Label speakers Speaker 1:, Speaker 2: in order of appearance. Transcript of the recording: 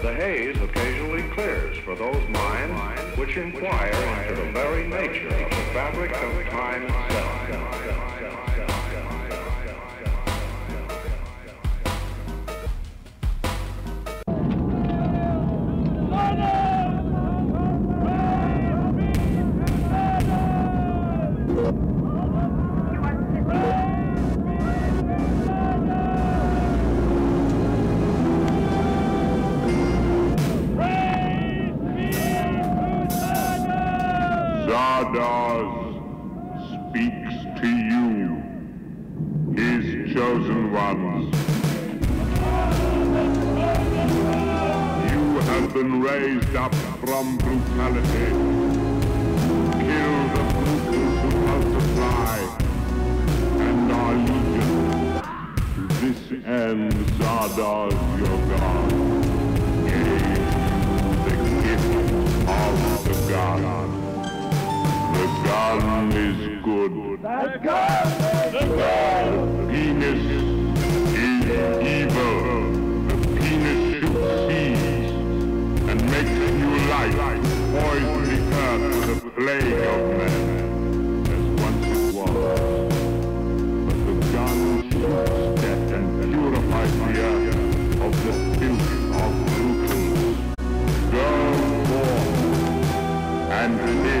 Speaker 1: The haze occasionally clears for those minds which inquire into the very nature of the fabric of time itself.
Speaker 2: Zardoz speaks to you, his chosen ones. You have been raised up from brutality. Kill the brutals who multiply and are legion. This end, Zardoz, your God, good. The God the good. Venus is evil. The penis succeeds and makes new life, poison the earth with a plague of men, as once it was. But the gun shoots death and purifies the air of the filth of brutals. Go and live.